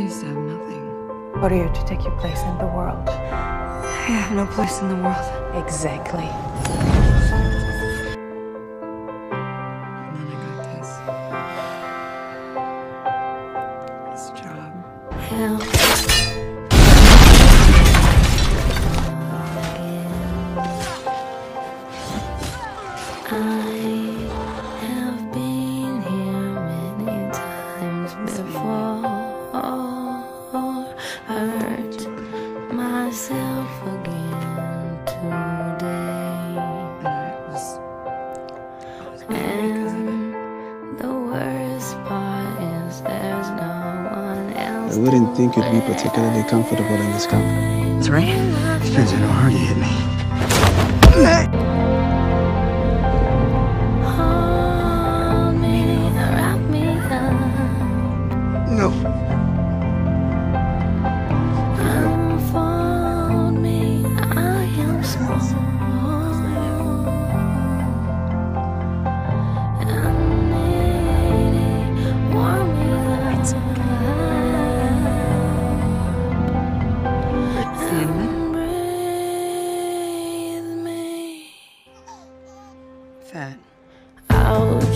I used to have nothing. What are you to take your place in the world? I have no place in the world. Exactly. And then I got this. This job. have I wouldn't think you'd be particularly comfortable in this company. It's right. Depends on how hard you hit me. Fat. Ouch,